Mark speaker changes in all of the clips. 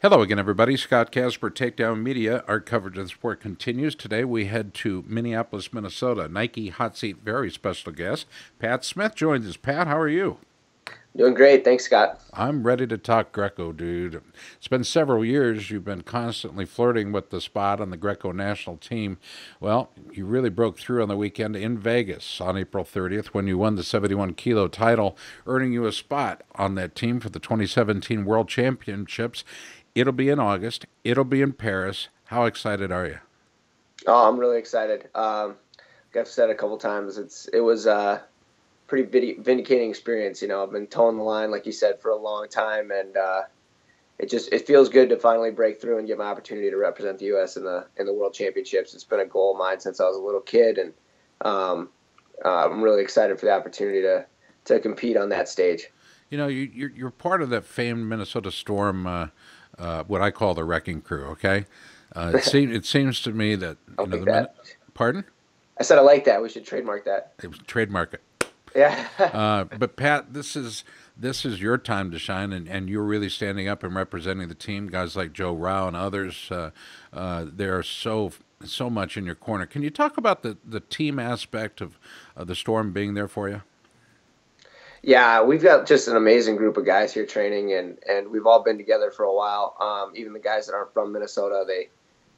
Speaker 1: Hello again, everybody. Scott Casber, Takedown Media. Our coverage of the sport continues. Today we head to Minneapolis, Minnesota. Nike Hot Seat, very special guest. Pat Smith joins us. Pat, how are you?
Speaker 2: Doing great. Thanks, Scott.
Speaker 1: I'm ready to talk Greco, dude. It's been several years. You've been constantly flirting with the spot on the Greco national team. Well, you really broke through on the weekend in Vegas on April 30th when you won the 71 kilo title, earning you a spot on that team for the 2017 World Championships. It'll be in August. It'll be in Paris. How excited are you?
Speaker 2: Oh, I'm really excited. Um, like I've said a couple times, it's it was a pretty vindicating experience. You know, I've been towing the line, like you said, for a long time, and uh, it just it feels good to finally break through and get my opportunity to represent the U.S. in the in the World Championships. It's been a goal of mine since I was a little kid, and um, uh, I'm really excited for the opportunity to to compete on that stage.
Speaker 1: You know, you, you're, you're part of that famed Minnesota Storm. Uh, uh, what I call the wrecking crew. Okay, uh, it, seems it seems to me that
Speaker 2: you know, that.
Speaker 1: pardon.
Speaker 2: I said I like that. We should trademark that.
Speaker 1: It was trademark it.
Speaker 2: Yeah.
Speaker 1: uh, but Pat, this is this is your time to shine, and, and you're really standing up and representing the team. Guys like Joe Rau and others, uh, uh, they're so so much in your corner. Can you talk about the, the team aspect of, of the storm being there for you?
Speaker 2: Yeah, we've got just an amazing group of guys here training, and and we've all been together for a while. Um, even the guys that aren't from Minnesota, they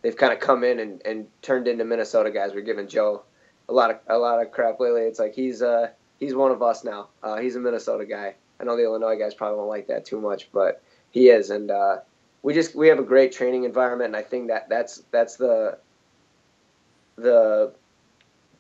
Speaker 2: they've kind of come in and, and turned into Minnesota guys. We're giving Joe a lot of a lot of crap lately. It's like he's uh he's one of us now. Uh, he's a Minnesota guy. I know the Illinois guys probably won't like that too much, but he is, and uh, we just we have a great training environment, and I think that that's that's the the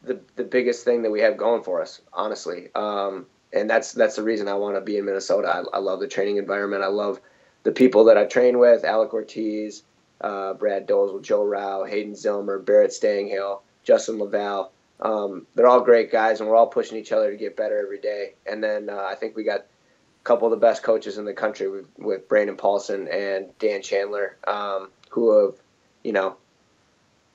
Speaker 2: the the biggest thing that we have going for us, honestly. Um, and that's that's the reason I want to be in Minnesota. I, I, love the training environment. I love the people that I train with: Alec Ortiz, uh, Brad Dozel, Joe Rau, Hayden Zillmer, Barrett Stanghill, Justin Laval. Um, they're all great guys, and we're all pushing each other to get better every day. And then uh, I think we got a couple of the best coaches in the country with, with Brandon Paulson and Dan Chandler, um, who have, you know,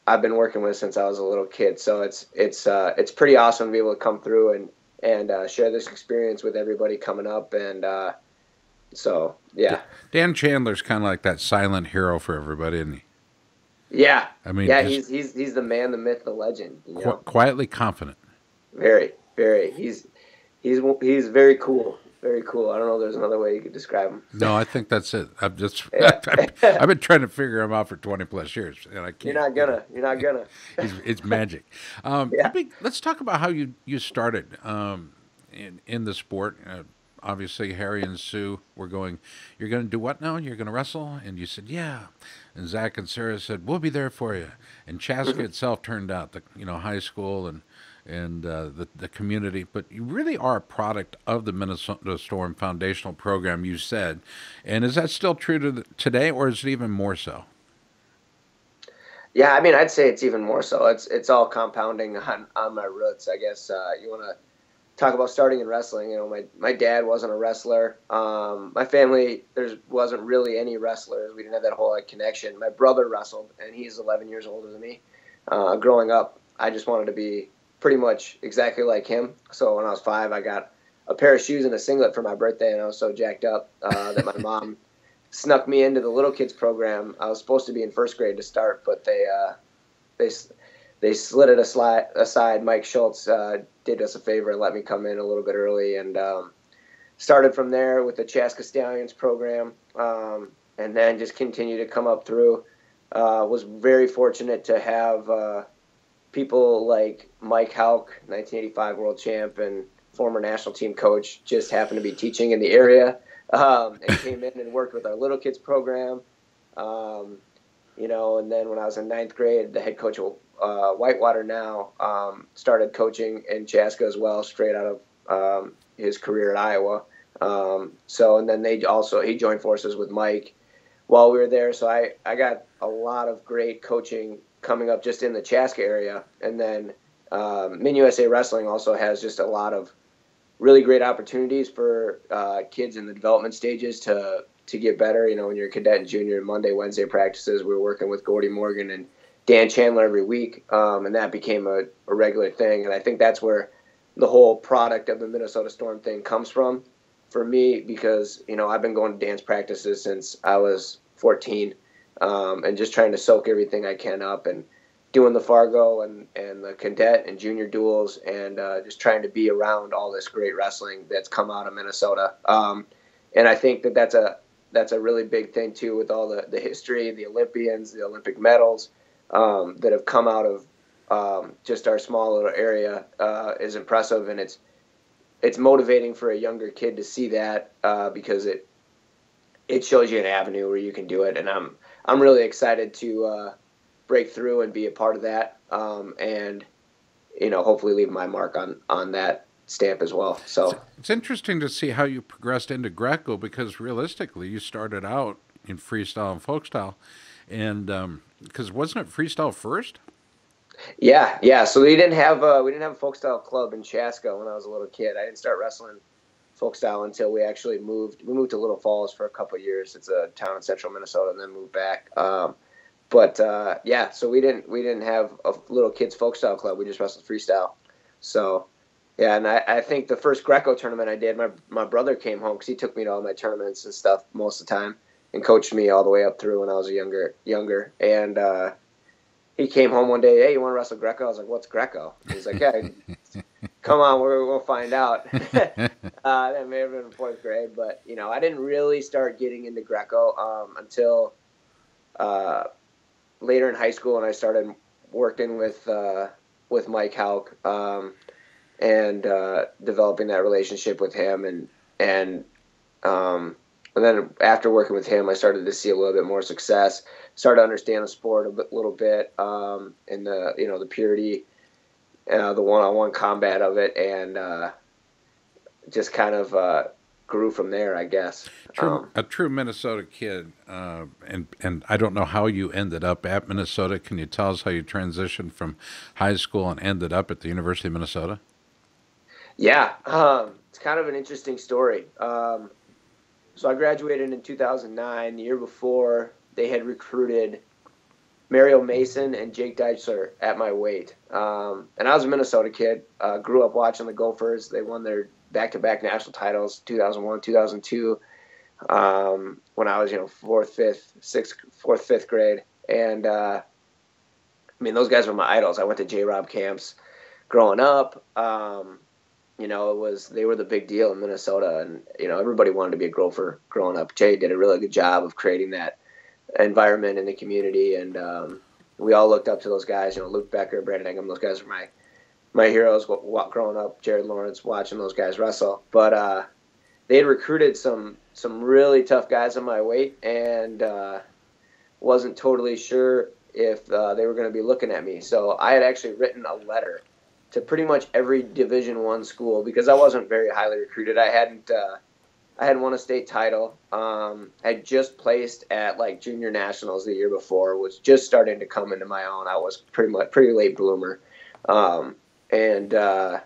Speaker 2: I've been working with since I was a little kid. So it's it's uh, it's pretty awesome to be able to come through and and uh, share this experience with everybody coming up. And uh, so, yeah.
Speaker 1: Dan Chandler's kind of like that silent hero for everybody, isn't he?
Speaker 2: Yeah. I mean, yeah, he's he's he's the man, the myth, the legend. You know?
Speaker 1: Qu- quietly confident.
Speaker 2: Very, very. He's he's he's very cool. Very cool. I don't know. if There's another way you could describe them.
Speaker 1: No, I think that's it. I'm just. I've, I've been trying to figure him out for 20 plus years, and I can't.
Speaker 2: You're not gonna. You're not gonna.
Speaker 1: it's, it's magic. Um, yeah. Let us talk about how you you started um, in in the sport. Uh, obviously, Harry and Sue were going. You're going to do what now? You're going to wrestle, and you said, "Yeah." And Zach and Sarah said, "We'll be there for you." And Chaska mm-hmm. itself turned out the you know high school and and uh, the, the community, but you really are a product of the Minnesota Storm Foundational Program, you said. And is that still true to the, today, or is it even more so?
Speaker 2: Yeah, I mean, I'd say it's even more so. It's it's all compounding on, on my roots. I guess uh, you want to talk about starting in wrestling. You know, my, my dad wasn't a wrestler. Um, my family there wasn't really any wrestlers. We didn't have that whole like connection. My brother wrestled, and he's 11 years older than me. Uh, growing up, I just wanted to be pretty much exactly like him. So when I was five, I got a pair of shoes and a singlet for my birthday, and I was so jacked up uh, that my mom snuck me into the little kids program. I was supposed to be in first grade to start, but they uh, they they slid it aside. aside. Mike Schultz uh, did us a favor and let me come in a little bit early, and um, started from there with the Chaska Stallions program, um, and then just continued to come up through. Uh, was very fortunate to have uh, people like Mike Houck, 1985 world champ and former national team coach, just happened to be teaching in the area um, and came in and worked with our little kids program. Um, you know, and then when I was in ninth grade, the head coach of uh, Whitewater now um, started coaching in Chaska as well, straight out of um, his career at Iowa. Um, so, and then they also he joined forces with Mike while we were there. So I I got a lot of great coaching coming up just in the Chaska area. And then um, Min USA Wrestling also has just a lot of really great opportunities for uh, kids in the development stages to to get better. You know, when you're a cadet and junior, Monday, Wednesday practices, we are working with Gordy Morgan and Dan Chandler every week, um, and that became a, a regular thing. And I think that's where the whole product of the Minnesota Storm thing comes from for me because you know I've been going to Dan's practices since I was 14, um, and just trying to soak everything I can up and doing the Fargo and, and the cadet and junior duels and uh, just trying to be around all this great wrestling that's come out of Minnesota. Um, and I think that that's a that's a really big thing too with all the, the history, the Olympians, the Olympic medals um, that have come out of um, just our small little area uh, is impressive, and it's it's motivating for a younger kid to see that uh, because it it shows you an avenue where you can do it, and I'm I'm really excited to uh, break through and be a part of that, um, and you know hopefully leave my mark on on that stamp as well. So
Speaker 1: it's interesting to see how you progressed into Greco because realistically you started out in freestyle and folkstyle, and because um, wasn't it freestyle first?
Speaker 2: Yeah, yeah. So we didn't have a, we didn't have a folkstyle club in Chaska when I was a little kid. I didn't start wrestling folk style until we actually moved. We moved to Little Falls for a couple years. It's a town in central Minnesota, and then moved back. Um, but uh, yeah, so we didn't we didn't have a little kids folk style club. We just wrestled freestyle. So yeah, and I, I think the first Greco tournament I did, my my brother came home because he took me to all my tournaments and stuff most of the time, and coached me all the way up through when I was a younger younger. And uh, he came home one day, hey, you want to wrestle Greco? I was like, what's Greco? He's like, yeah, come on, we will find out. uh, that may have been fourth grade, but you know, I didn't really start getting into Greco um, until uh, later in high school, and I started working with uh, with Mike Houck um, and uh, developing that relationship with him, and and um, and then after working with him, I started to see a little bit more success. Started to understand the sport a bit, little bit, um, and the you know the purity, uh, the one-on-one combat of it, and uh, just kind of uh, grew from there, I guess.
Speaker 1: True, um, a true Minnesota kid, uh, and and I don't know how you ended up at Minnesota. Can you tell us how you transitioned from high school and ended up at the University of Minnesota?
Speaker 2: Yeah, um, it's kind of an interesting story. Um, so I graduated in 2009. The year before, they had recruited Mario Mason and Jake Deitchler at my weight. Um, and I was a Minnesota kid. Uh, grew up watching the Gophers. They won their back-to-back national titles, 2001, 2002. Um, when I was, you know, fourth, fifth, sixth, fourth, fifth grade, and uh, I mean, those guys were my idols. I went to J. Rob camps growing up. Um, you know, it was they were the big deal in Minnesota, and you know everybody wanted to be a Gopher growing up. Jay did a really good job of creating that environment in the community, and um, we all looked up to those guys. You know, Luke Becker, Brandon Eggum, those guys were my my heroes growing up. Jared Lawrence, watching those guys wrestle, but uh, they had recruited some some really tough guys on my weight, and uh, wasn't totally sure if uh, they were going to be looking at me. So I had actually written a letter to pretty much every Division One school because I wasn't very highly recruited. I hadn't uh, I hadn't won a state title. Um, I just placed at like junior nationals the year before. Was just starting to come into my own. I was pretty much pretty late bloomer, um, and uh,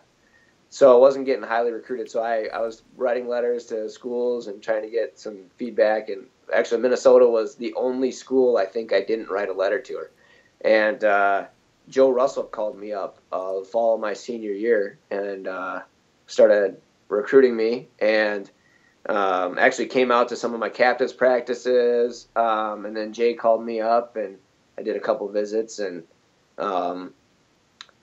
Speaker 2: so I wasn't getting highly recruited. So I, I was writing letters to schools and trying to get some feedback. And actually, Minnesota was the only school I think I didn't write a letter to her, and uh, Joe Russell called me up uh, fall of my senior year and uh, started recruiting me and um, actually came out to some of my captain's practices. Um, and then Jay called me up and I did a couple visits and um,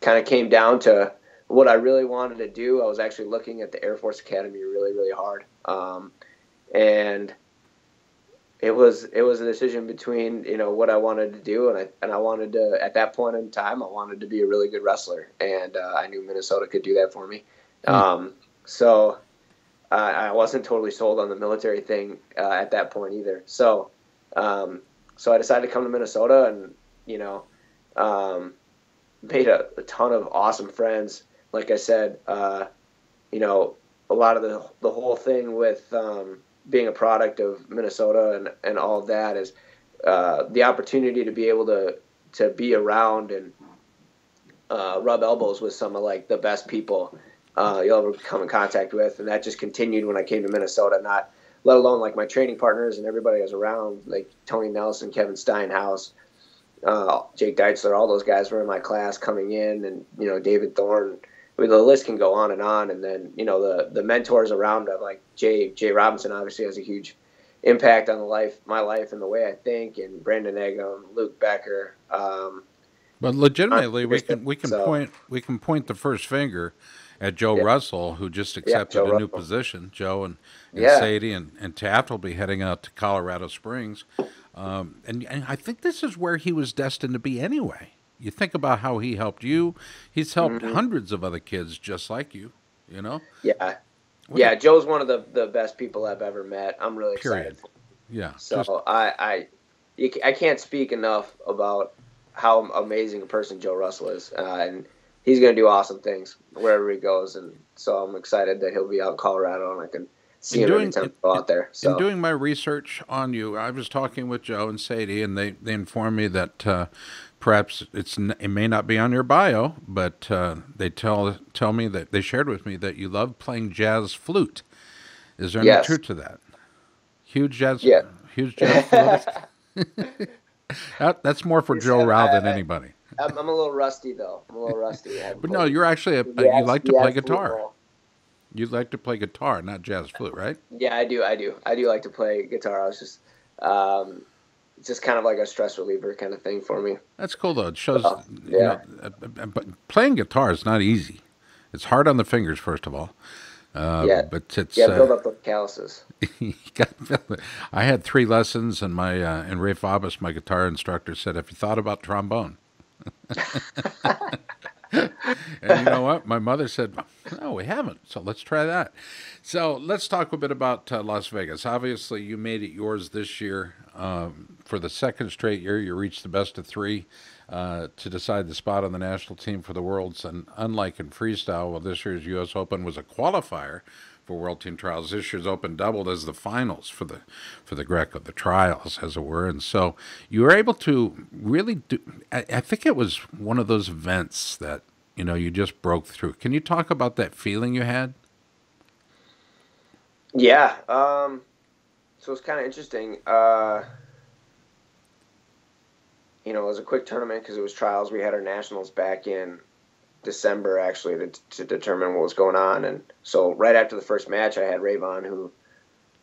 Speaker 2: kind of came down to what I really wanted to do. I was actually looking at the Air Force Academy really, really hard. Um, and it was it was a decision between you know what I wanted to do and I and I wanted to at that point in time I wanted to be a really good wrestler and uh, I knew Minnesota could do that for me. Mm. Um, so uh, I wasn't totally sold on the military thing uh, at that point either. So um, so I decided to come to Minnesota and you know um, made a, a, ton of awesome friends. Like I said, uh, you know a lot of the the whole thing with um, being a product of Minnesota and, and all of that is uh, the opportunity to be able to to be around and uh, rub elbows with some of like the best people uh, you'll ever come in contact with, and that just continued when I came to Minnesota. Not let alone like my training partners and everybody I was around, like Tony Nelson, Kevin Steinhaus, uh, Jake Deitchler, all those guys were in my class coming in, and you know David Thorne I mean, the list can go on and on. And then you know the the mentors around them, like Jay Jay Robinson, obviously has a huge impact on the life, my life, and the way I think. And Brandon Eggum, Luke Becker. Um,
Speaker 1: but legitimately, we can we can so, point we can point the first finger at Joe yeah. Russell, who just accepted yeah, a new position. Joe and, and yeah. Sadie and, and Taft will be heading out to Colorado Springs. Um, and, and I think this is where he was destined to be anyway. You think about how he helped you. He's helped mm-hmm. hundreds of other kids just like you, you know?
Speaker 2: Yeah. What yeah, Joe's one of the, the best people I've ever met. I'm really period. excited.
Speaker 1: Yeah.
Speaker 2: So just, I, I, you, I can't speak enough about how amazing a person Joe Russell is. Uh, and he's going to do awesome things wherever he goes. And so I'm excited that he'll be out in Colorado and I can see him doing, every go out there. So.
Speaker 1: In doing my research on you, I was talking with Joe and Sadie, and they, they informed me that uh, perhaps it's it may not be on your bio, but uh, they tell tell me that they shared with me that you love playing jazz flute. Is there yes. any truth to that? Huge jazz, yeah. huge jazz flute. that, that's more for Joe Rau than anybody.
Speaker 2: I'm, I'm, a little rusty though. I'm a little rusty.
Speaker 1: but no, you're actually a, you like to play guitar. You like to play guitar, not jazz flute, right?
Speaker 2: Yeah, I do. I do. I do like to play guitar. I was just, um, just kind of like a stress reliever kind of thing for me.
Speaker 1: That's cool though. It shows. Uh, yeah. You know, but playing guitar is not easy. It's hard on the fingers, first of all. Uh, yeah, but it's
Speaker 2: yeah, build uh, up the calluses.
Speaker 1: I had three lessons, and my uh, and Ray Fabus, my guitar instructor, said, "If you thought about trombone?" And you know what? My mother said, "No, we haven't. So let's try that." So let's talk a bit about uh, Las Vegas. Obviously, you made it yours this year. Um, for the second straight year, you reached the best of three uh, to decide the spot on the national team for the Worlds. And unlike in freestyle, well, this year's U.S. Open was a qualifier for World Team Trials. This year's Open doubled as the finals for the for the Greco, the trials, as it were. And so you were able to really do. I, I think it was one of those events that you know you just broke through. Can you talk about that feeling you had?
Speaker 2: Yeah. Um, so it's kind of interesting. Uh, you know, it was a quick tournament because it was trials. We had our nationals back in December actually to, to determine what was going on. And so right after the first match, I had Rayvon who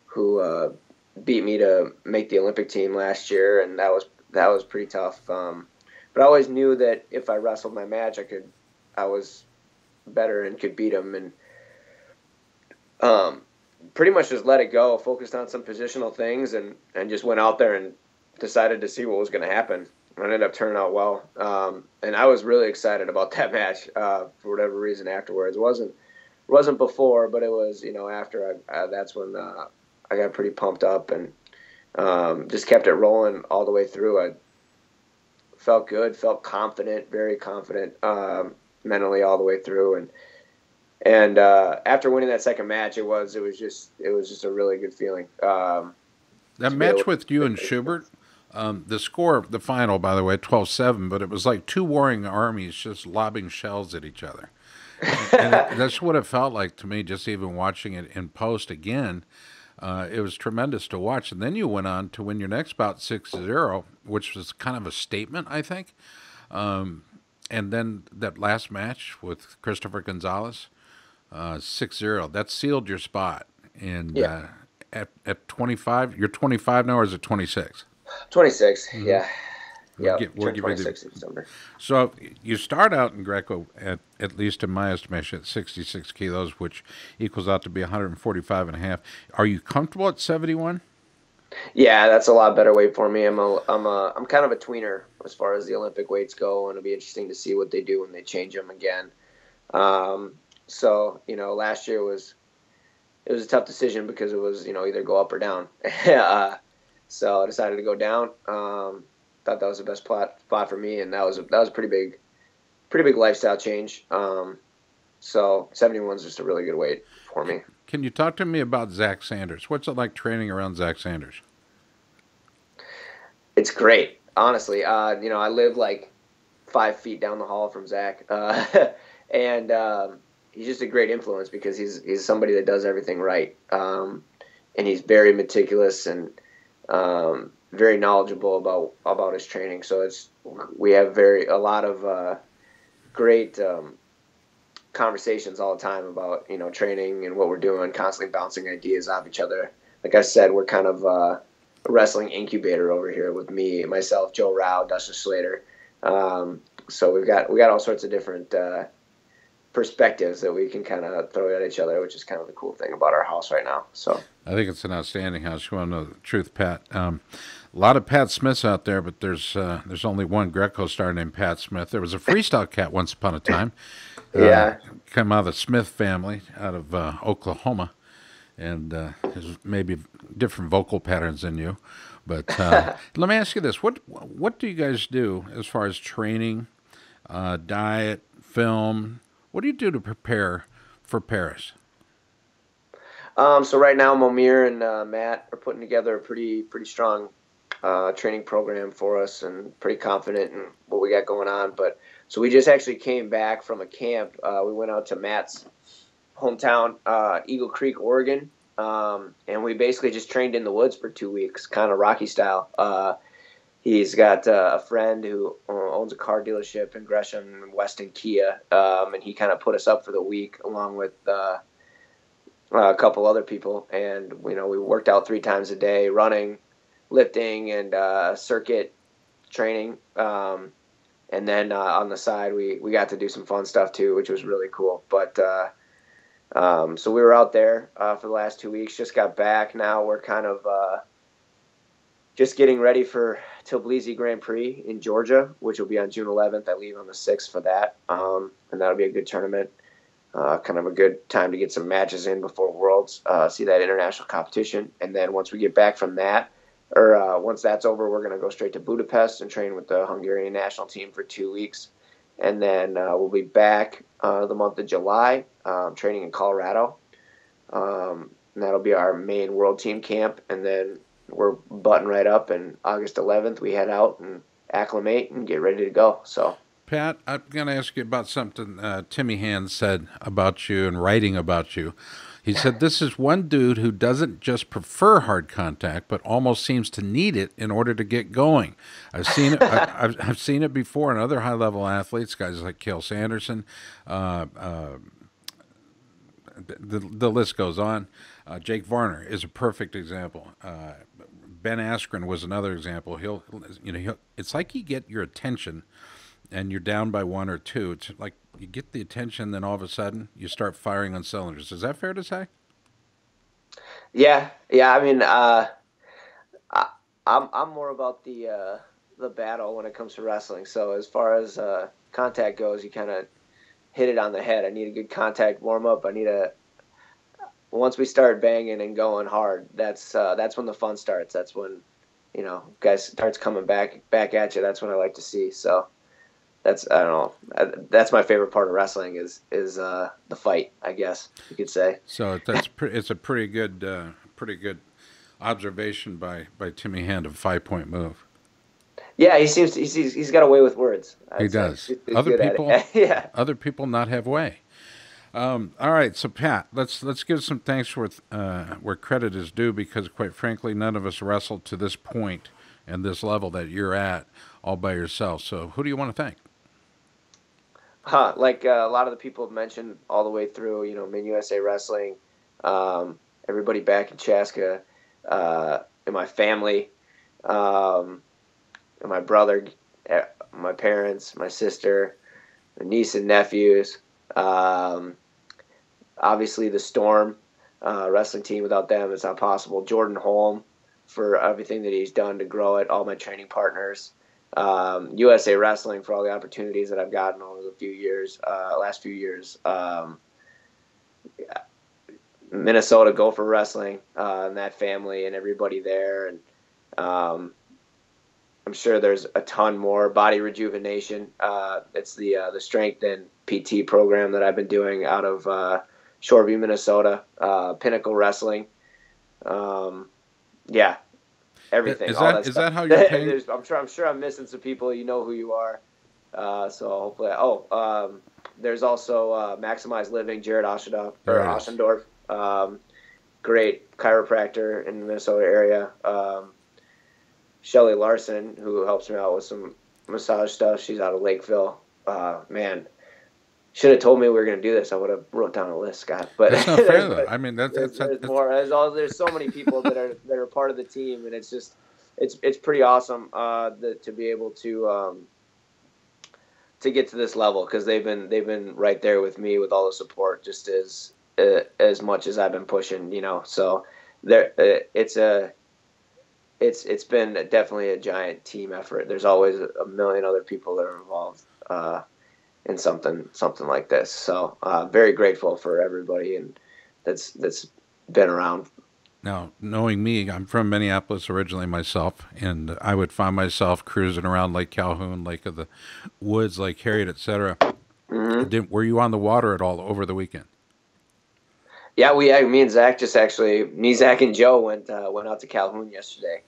Speaker 2: who uh, beat me to make the Olympic team last year, and that was that was pretty tough. Um, but I always knew that if I wrestled my match, I could I was better and could beat him, and um, pretty much just let it go, focused on some positional things, and and just went out there and decided to see what was going to happen it ended up turning out well. Um, and I was really excited about that match uh, for whatever reason afterwards. It wasn't wasn't before, but it was you know after. I, uh, that's when uh, I got pretty pumped up and um, just kept it rolling all the way through. I felt good, felt confident, very confident um, mentally all the way through, and and uh, after winning that second match, it was it was just it was just a really good feeling. Um,
Speaker 1: that match with you and Schubert um, the score the final, by the way, 12 7, but it was like two warring armies just lobbing shells at each other. and, it, that's what it felt like to me, just even watching it in post again. Uh, it was tremendous to watch. And then you went on to win your next bout 6 0, which was kind of a statement, I think. Um, and then that last match with Christopher Gonzalez, uh, 6 uh, 0, that sealed your spot. And yeah. uh, at, at 25, you're 25 now, or is it 26?
Speaker 2: 26, mm-hmm. yeah. Yeah, we'll give you the,
Speaker 1: So you start out in Greco at at least in my estimation at 66 kilos, which equals out to be 145 and a half. Are you comfortable at 71?
Speaker 2: Yeah, that's a lot better weight for me. I'm a I'm a I'm kind of a tweener as far as the Olympic weights go, and it'll be interesting to see what they do when they change them again. Um, so you know, last year was it was a tough decision because it was you know either go up or down. uh, so I decided to go down. Um, thought that was the best plot, spot for me, and that was a, that was a pretty big, pretty big lifestyle change. Um, so 71 is just a really good weight for me.
Speaker 1: Can you talk to me about Zach Sanders? What's it like training around Zach Sanders?
Speaker 2: It's great, honestly. Uh, you know, I live like five feet down the hall from Zach, uh, and um, he's just a great influence because he's he's somebody that does everything right, um, and he's very meticulous and um, very knowledgeable about about his training. So it's we have very a lot of uh, great um, conversations all the time about you know training and what we're doing, constantly bouncing ideas off each other like I said, we're kind of uh, a wrestling incubator over here with me, myself, Joe Rau, Dustin Slater. Um, so we've got we got all sorts of different uh, perspectives that we can kind of throw at each other, which is kind of the cool thing about our house right now. So
Speaker 1: I think it's an outstanding house. You want to know the truth, Pat? Um, a lot of Pat Smiths out there, but there's uh, there's only one Greco star named Pat Smith. There was a freestyle cat once upon a time.
Speaker 2: yeah,
Speaker 1: uh, come out of the Smith family out of uh, Oklahoma, and uh, maybe different vocal patterns than you. But uh, let me ask you this: what what do you guys do as far as training, uh, diet, film? What do you do to prepare for Paris?
Speaker 2: Um, so right now, Momir and uh, Matt are putting together a pretty pretty strong uh, training program for us, and pretty confident in what we got going on. But so we just actually came back from a camp. Uh, we went out to Matt's hometown, uh, Eagle Creek, Oregon, um, and we basically just trained in the woods for two weeks, kind of Rocky style. Uh, he's got uh, a friend who uh, owns a car dealership in Gresham, Weston Kia, um, and he kind of put us up for the week along with uh, a couple other people. And you know, we worked out three times a day, running, lifting, and uh, circuit training. Um, and then uh, on the side, we we got to do some fun stuff too, which was really cool. But um, so we were out there uh, for the last two weeks. Just got back. Now we're kind of uh, just getting ready for Tbilisi Grand Prix in Georgia, which will be on June 11th. I leave on the 6th for that, um, and that'll be a good tournament. Uh, kind of a good time to get some matches in before Worlds, uh, see that international competition, and then once we get back from that, or uh, once that's over, we're going to go straight to Budapest and train with the Hungarian national team for two weeks and then uh, we'll be back uh, the month of July um, training in Colorado. Um, and that'll be our main world team camp, and then we're button right up. And August 11th, we head out and acclimate and get ready to go. So.
Speaker 1: Pat, I'm going to ask you about something uh, Timmy Hand said about you and writing about you. He said this is one dude who doesn't just prefer hard contact, but almost seems to need it in order to get going. I've seen it. I, have I've seen it before in other high level athletes, guys like Cael Sanderson. Uh, uh, the, the list goes on. Uh, Jake Varner is a perfect example. Ben Askren was another example. He'll, you know, he'll, it's like you get your attention, and you're down by one or two. It's like you get the attention, then all of a sudden you start firing on cylinders. Is that fair to say?
Speaker 2: Yeah, yeah. I mean, uh, I, I'm I'm more about the uh, the battle when it comes to wrestling. So as far as uh, contact goes, you kind of hit it on the head. I need a good contact warm up. I need a once we start banging and going hard, that's uh, that's when the fun starts. That's when you know guys starts coming back back at you. That's when I like to see. So that's I don't know. That's my favorite part of wrestling is is uh, the fight. I guess you could say.
Speaker 1: So that's pre- it's a pretty good uh, pretty good observation by by Timmy Hand of five point move.
Speaker 2: Yeah, he seems to, he's he's got a way with words.
Speaker 1: He does. He's, he's other people, yeah. Other people not have way. Um, all right, so Pat, let's let's give some thanks where uh, where credit is due because, quite frankly, none of us wrestled to this point and this level that you're at all by yourself. So, who do you want to thank?
Speaker 2: Huh, like uh, a lot of the people have mentioned all the way through, you know, Min USA Wrestling, um, everybody back in Chaska, uh, and my family, um, and my brother, eh, my parents, my sister, my niece and nephews. Um, obviously, the Storm uh, wrestling team. Without them, it's not possible. Jordan Holm for everything that he's done to grow it. All my training partners um, USA Wrestling for all the opportunities that I've gotten over the few years, uh, last few years. Um, Minnesota Gopher Wrestling uh, and that family and everybody there, and um, I'm sure there's a ton more. Body Rejuvenation, uh, it's the uh, the strength and PT program that I've been doing out of uh, Shoreview, Minnesota. Uh, Pinnacle Wrestling, um, yeah, everything.
Speaker 1: Is that, that is that how you're paying?
Speaker 2: I'm sure I'm sure I'm missing some people. You know who you are. Uh, so hopefully, oh, um, there's also uh, Maximize Living, Jared Oshendorf, or Oshendorf, um, great chiropractor in the Minnesota area. Um, Shelly Larson, who helps me out with some massage stuff. She's out of Lakeville. Uh, man, should have told me we were going to do this. I would have wrote down a list, Scott. But
Speaker 1: that's not fair, though. I mean, that's,
Speaker 2: there's,
Speaker 1: that's,
Speaker 2: there's
Speaker 1: that's
Speaker 2: more. There's, all, there's so many people that are that are part of the team, and it's just it's it's pretty awesome uh, the, to be able to um, to get to this level because they've been they've been right there with me with all the support, just as uh, as much as I've been pushing. You know, so there uh, it's a it's it's been definitely a giant team effort. There's always a million other people that are involved uh, in something something like this. So uh, very grateful for everybody and that's that's been around.
Speaker 1: Now, knowing me, I'm from Minneapolis originally myself, and I would find myself cruising around Lake Calhoun, Lake of the Woods, Lake Harriet, etc. Mm-hmm. Were you on the water at all over the weekend?
Speaker 2: Yeah, we me and Zach just actually me, Zach, and Joe went uh, went out to Calhoun yesterday.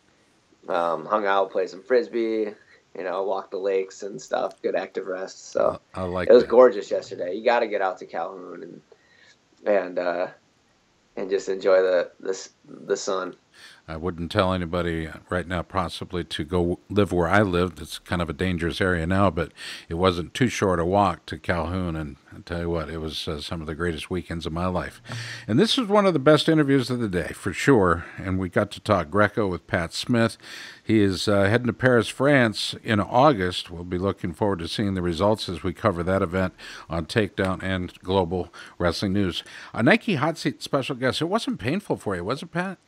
Speaker 2: Um, hung out, played some frisbee, you know, walk the lakes and stuff. Good active rest. So
Speaker 1: I like.
Speaker 2: It was
Speaker 1: that.
Speaker 2: gorgeous yesterday. You got to get out to Calhoun and and uh, and just enjoy the the the sun.
Speaker 1: I wouldn't tell anybody right now, possibly to go live where I lived. It's kind of a dangerous area now, but it wasn't too short a walk to Calhoun. And I tell you what, it was uh, some of the greatest weekends of my life. And this was one of the best interviews of the day, for sure. And we got to talk Greco with Pat Smith. He is uh, heading to Paris, France in August. We'll be looking forward to seeing the results as we cover that event on Takedown and Global Wrestling News. A Nike Hot Seat special guest. It wasn't painful for you, was it, Pat?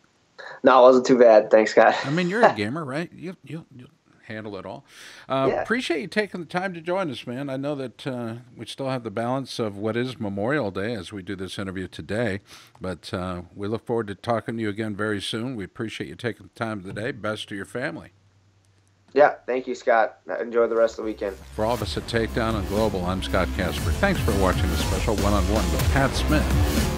Speaker 2: No, it wasn't too bad. Thanks, Scott.
Speaker 1: I mean, you're a gamer, right? You you you handle it all. Uh, yeah. Appreciate you taking the time to join us, man. I know that uh, we still have the balance of what is Memorial Day as we do this interview today, but uh, we look forward to talking to you again very soon. We appreciate you taking the time today. Best to your family.
Speaker 2: Yeah, thank you, Scott. Enjoy the rest of the weekend.
Speaker 1: For all of us at Takedown and Global, I'm Scott Casber. Thanks for watching the special one-on-one with Pat Smith.